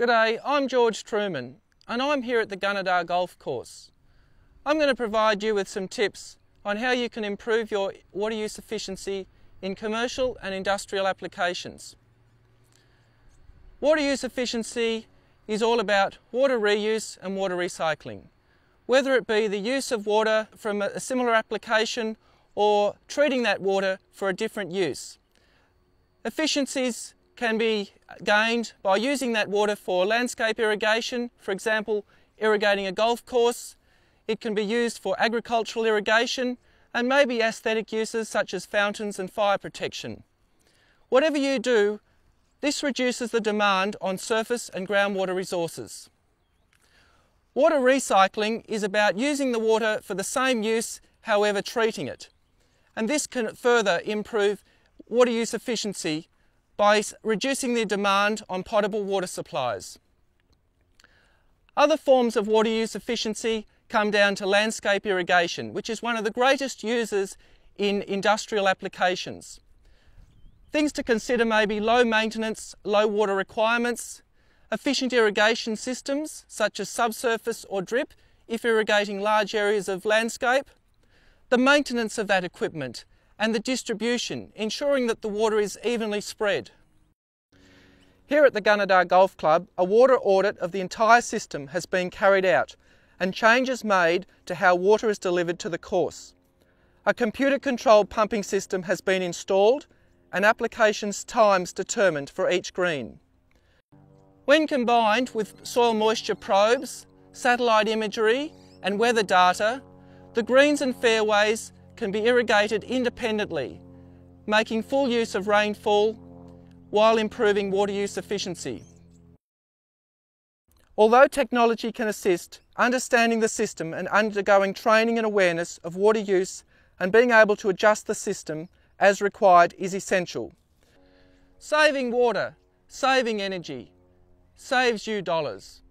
G'day, I'm George Truman and I'm here at the Gunnedah Golf Course. I'm going to provide you with some tips on how you can improve your water use efficiency in commercial and industrial applications. Water use efficiency is all about water reuse and water recycling. Whether it be the use of water from a similar application or treating that water for a different use. Efficiencies can be gained by using that water for landscape irrigation, for example, irrigating a golf course. It can be used for agricultural irrigation and maybe aesthetic uses such as fountains and fire protection. Whatever you do, this reduces the demand on surface and groundwater resources. Water recycling is about using the water for the same use, however treating it. And this can further improve water use efficiency by reducing their demand on potable water supplies. Other forms of water use efficiency come down to landscape irrigation, which is one of the greatest users in industrial applications. Things to consider may be low maintenance, low water requirements, efficient irrigation systems such as subsurface or drip if irrigating large areas of landscape, the maintenance of that equipment and the distribution, ensuring that the water is evenly spread. Here at the Gunnedah Golf Club, a water audit of the entire system has been carried out and changes made to how water is delivered to the course. A computer controlled pumping system has been installed and applications times determined for each green. When combined with soil moisture probes, satellite imagery and weather data, the greens and fairways can be irrigated independently, making full use of rainfall while improving water use efficiency. Although technology can assist, understanding the system and undergoing training and awareness of water use and being able to adjust the system as required is essential. Saving water, saving energy, saves you dollars.